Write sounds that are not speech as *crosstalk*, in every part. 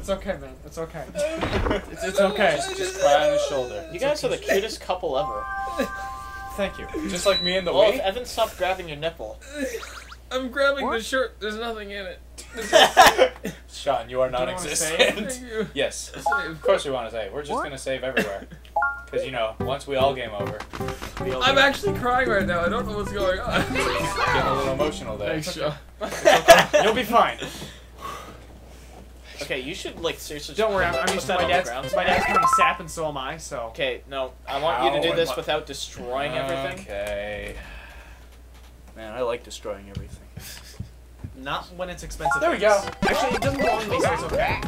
It's okay, man. It's okay. *laughs* It's, it's okay. Just, just cry on his shoulder. You guys are the cutest couple ever. Thank you. Just like me and the Well, if Wii. Evan stop grabbing your nipple. *laughs* I'm grabbing What? the shirt. There's nothing in it. *laughs* Sean, you are Do non-existent. You. yes. Save. Of course we want to save. We're just What? gonna save everywhere. Because you know, once we all game over, I'm actually crying right now. I don't know what's going on. getting a little emotional there. Thanks, Sean. You'll be fine. Okay, you should like seriously. Don't worry. I'm, put I'm used to that my on the dad's. ground. My dad's kind of sap, and so am I. So. Okay, no, I want you to do this without destroying everything. Okay. Man, I like destroying everything. Not when it's expensive. There we things. go. Actually, it doesn't belong to me, so it's okay.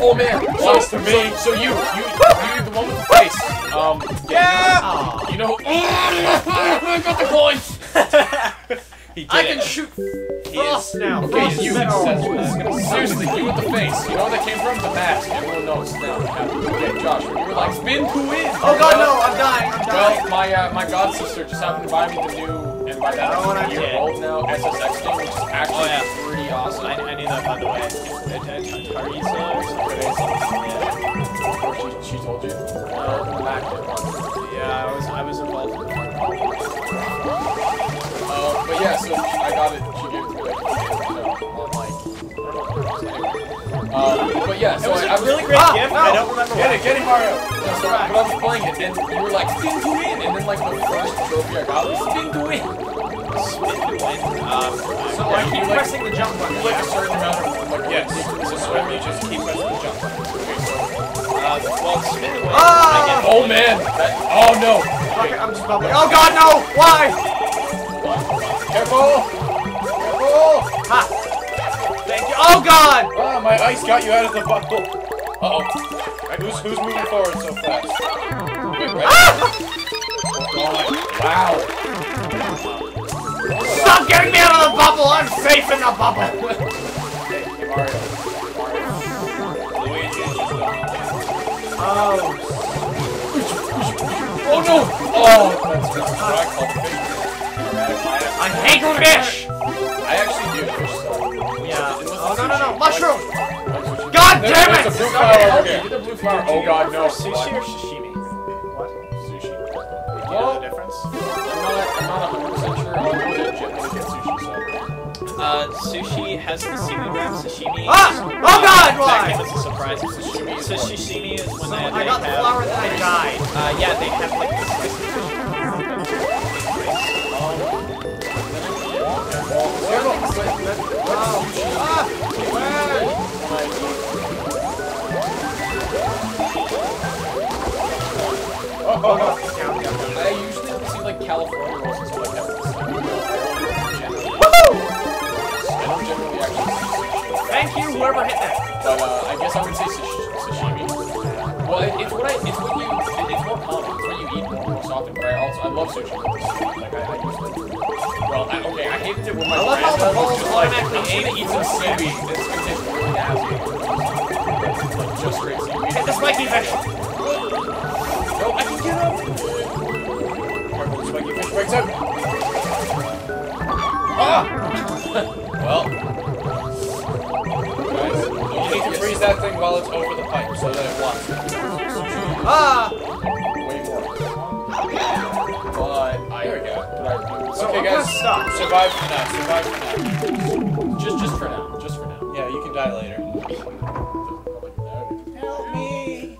Oh, man, close to me. So, so you, you, you, the one with the face. Um, yeah. Aw. You know, oh, I got the coins. *laughs* he did I can it. shoot He frost is. now. Okay, Frost you. is Oh, Seriously, you with the face. You know where that came from? The mask. Everyone knows now. Okay, Josh, when you were like, spin to win. Oh god, no! I'm dying. I'm dying. Well, my uh, my god sister just happened to buy me the new, and by that Oh, I I'm a year did. old now, SSX thing, which is actually Oh, yeah. pretty awesome. I, I knew that by the way. Tarisa or something. Yeah. Or she, she told you. Uh, Mac yeah, so I got it. She gave it to me like, on like. I don't know what it was. Um, but yeah, so It was I, a I was really great Ah, gift. no. I don't remember Get why. it, get it, Mario. No, so, but I was playing it, and you were like, spin to win, and then like the first trophy I got was spin to win. Spin to win. Um, So Yeah, I keep you like- pressing the jump button. Like a certain amount of like Yes. So swim, you just keep pressing the jump button. Okay, so. uh, well, spin win. Ah! Oh man! That, oh no! Okay, I'm just bubbling. Oh god, no! Why? Careful! Careful! Ha! Thank you. Oh god! Ah, my ice got you out of the bubble. Uh oh. Who's who's moving forward so fast? Wait, ready? Oh god! Wow! Stop getting me out of the bubble! I'm safe in the bubble! Hey, hey Mario. Mario. Luigi is just done. Oh. Oh no! Oh, that's what I call fish. I hate fish! I actually do fish so. Yeah. Oh no no no! Mushroom! God There's- damn there's it! a blue flower over here. Get the blue flower. Oh god, no. Sushi or sashimi? What? Sushi. Do you know the difference? I'm not, I'm not 100% sure. I'll go to Japan to get sushi, so. Uh, sushi has the seaweed wrap. Sashimi. Ah! Oh god, Why? That why? came as a surprise. Sashimi. Is when they, I got the flower that I died. Uh, yeah, they have like Oh. I usually only see like California rolls like that. Woohoo! I. Thank you, whoever hit that. But uh, I guess I would say sash- sashimi. Well, it, it's what I, it's what you, often. But I also, I love sushi. Like I, I usually. Well, I, okay, I hated it when my I love how the grandma balls was like, automatically I'm gonna eat some seaweed. It's gonna taste really nasty. Like just straight seaweed. Hit the spiky fish. No, I can get up. Careful, the spiky fish breaks out. Survive for now. Survive for now. Just, just for now. Just for now. Yeah, you can die later. Help me.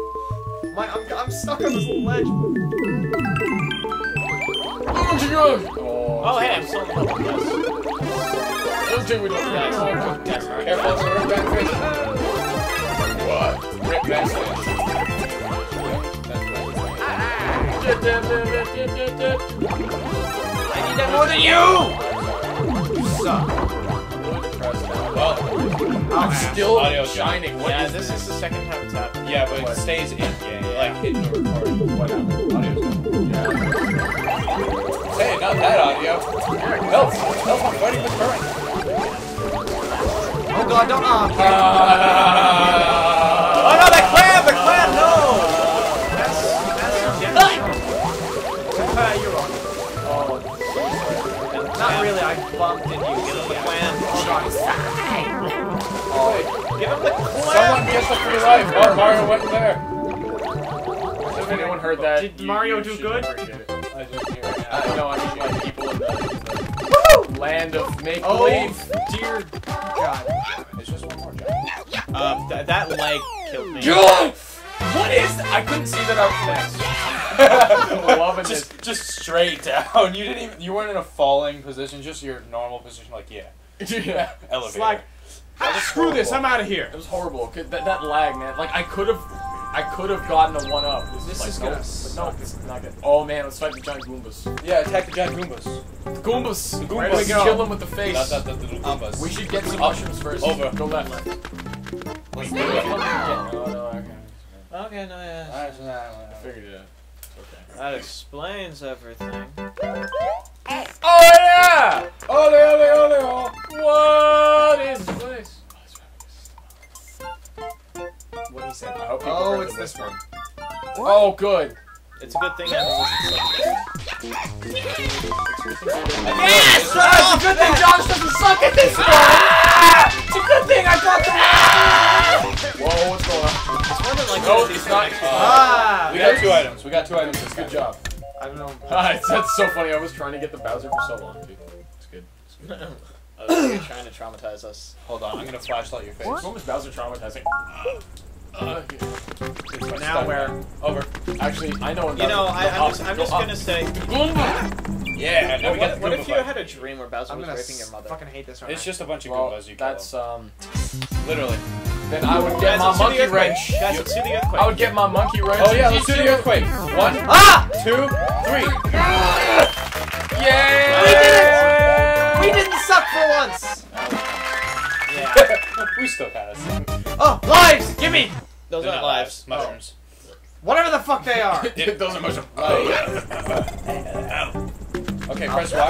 My, I'm, I'm stuck on this ledge. Oh, Oh, hey, I'm still in the middle. Yes. Don't do it. Yes. Yes. Yes. Careful, a rip back fish. What? Rip back fish. I need that more than you! You suck. Well, I'm still Audio shining. What Yeah, is this is the second time it's happened. Yeah, but it stays in game, like hidden or recording. Whatever. Audio's yeah. Hey, not that audio. Help! Help! I'm fighting the current. Oh god, don't. Oh, okay. Uh, *laughs* Someone clap. gets the free life. Oh, Mario went there. If anyone heard that, Did you- Mario you do good? appreciate it. I just hear it. Uh, no, I mean like people in the, the land of make Oh, believe. dear God. It's just one more job. Um, th that leg killed me. God! What is that? I couldn't see that out next. *laughs* Loving just, it. just straight down. *laughs* You didn't even. You weren't in a falling position. Just your normal position. Like yeah, *laughs* yeah. elevator. It's like, screw this, I'm out of here. It was horrible. That, that lag, man. Like I could have, I could have gotten a one up. This, This like, is no, gonna but suck. No, this is not good. Oh man, let's fight the giant Goombas. yeah, attack the giant Goombas. The Goombas. The Where Goombas. do we go? Kill them with the face. Not that the little Goombas. We should get some Up. mushrooms first. Over. Go left. Let's do it. no, okay. Okay, no, yeah. Alright, so now- Figured it out. Okay. That explains everything. Oh yeah! Ole, ole, ole, ole. He said. I hope people Oh, heard it's this whisper. one. Oh, good. It's a good thing I haven't listened Yes! Ah, it's a good thing Josh doesn't suck at this one! It's a good thing I got the Whoa, what's going on? It's one that like No, one it's not. connections. Uh, we Ah! got two items. We got two items this Good job. I don't know. *laughs* Ah, that's so funny. I was trying to get the Bowser for so long, dude. It's good. It's good. *laughs* Oh, you're trying to traumatize us. Hold on, I'm gonna flashlight your face. What? When was Bowser traumatizing? *laughs* Uh, But now where? Over. actually, I know when You know, I, I'm, just, I'm just gonna say. *laughs* Yeah, now we What, the what Goomba if you had a dream where Bowser I'm was gonna raping your mother? fucking hate this right It's just a bunch of Well, Goombas. You kill that's um. Literally. Then I would get Guys, my let's do the monkey wrench. Guys, let's do the earthquake. I would get my monkey wrench. Oh yeah, let's do the earthquake. One, Ah! two, three. Yay! We did it! We didn't suck for once! Yeah. *laughs* we still kind of. Oh, lives! Give me! Those They're aren't not lives. Mushrooms. Oh. Whatever the fuck they are! *laughs* Those are mushrooms. Oh, *laughs* okay, press one.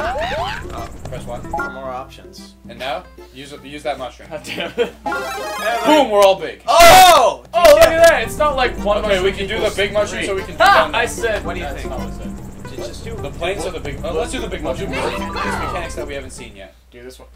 Oh. Press one. For more options. And now use use that mushroom. Damn it. *laughs* Boom, we're all big. Oh! Oh, look at that! It's not like one Okay, we can do the equals big mushroom three. so we can do Ha! down I there. said. What do you that's think? not what I said. Just do The planes are the big. Oh, let's do the big mushroom. There's mechanics that we haven't seen yet. Do this one.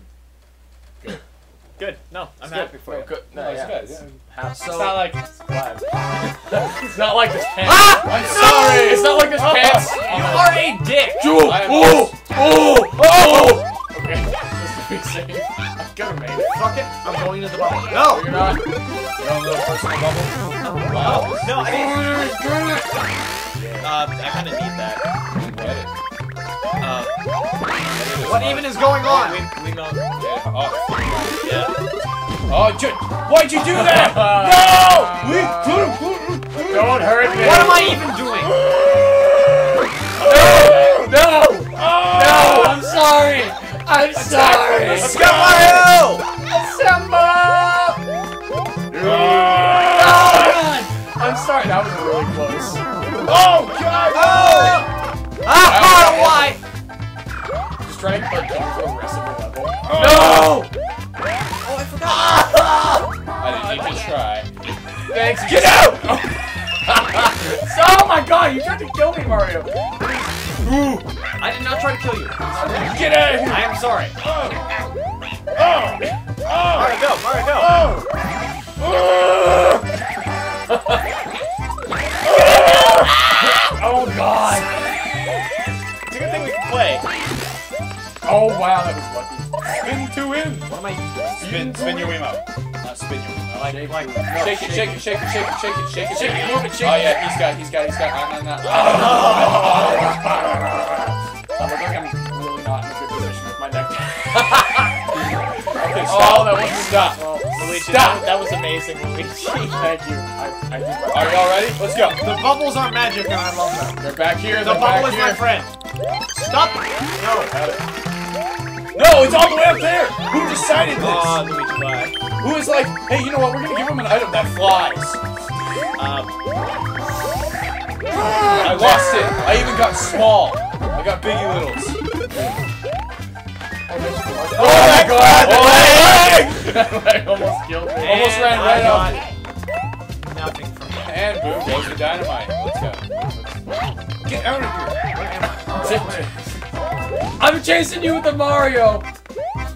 Good. No, I'm It's happy good. for No, you. good. No, No, it's yeah. good, It's, yeah. It's so- not like. *laughs* it's not like this pants. Ah! I'm sorry. It's not like this pants. You are a dick! Jewel. I Oh! Oh! Oh! Okay. *laughs* Just to be safe. I'm gonna make it. Fuck it, I'm going to the bubble. No, No! you're not. Your own little personal bubble. Oh, no, I didn't. Uh, I kind of need that. Get it. Uh, What even is going on? we, we know. Get. Oh. Yeah. Oh, why'd you do that? *laughs* no! Trying to like go for the rest of the level. No! Oh, I forgot. Ah! I didn't even try. Thanks. Get out! *laughs* oh my God! You tried to kill me, Mario. I did not try to kill you. Get out of here! I am sorry. Mario, Spin, spin your Wiimote. Not uh, spin your Wiimote. Like, like, no, Shake it, shake it, shake it, shake it, shake it, shake it, Shake it, move it, shake Oh yeah, he's got, he's got, he's got. Nah, nah. I look like I'm really not in a good position with my neck. *laughs* Okay, Oh, stop. that wasn't Stop. Well, Luigi, Stop. That, that was amazing, Luigi. thank *laughs* you. I, I did my Are y'all ready? Let's go. The bubbles are magic and I love them. They're back here. The they're bubble back is here. my friend. Stop! No. No, it's all the way up there. Who decided this? Oh, Luigi, bye. Who is like, hey, you know what? We're gonna give him an item that flies. Um, I lost it. I even got small. I got biggie littles. Oh my god! Oh, That leg *laughs* almost killed me. Almost ran right got off. Nothing from that. And boom goes the dynamite. Let's go. Get out of here. I'm chasing you with the Mario.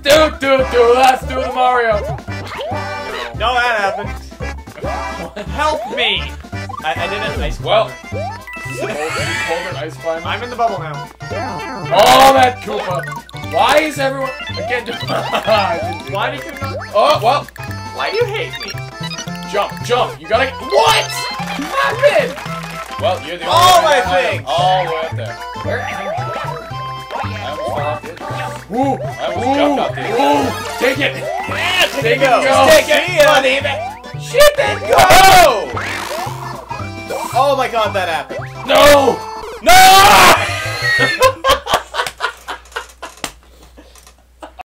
Do do do. Let's do the Mario. No, that happened. Help me! I, I did an ice Well, an ice climber. *laughs* I'm in the bubble now. Oh, that Koopa. Why is everyone again? *laughs* I didn't do Why that. did you not? Oh well, Why do you hate me? jump, jump. You gotta. What happened? Well, you're the only All my things. All the way up there. Where Ooh, I almost jumped off the edge. Ooh, take it. Yeah, take, Take it, go. go. Take it. Ya. Leave. Ship it, go! Oh my god, that happened. No. No. *laughs*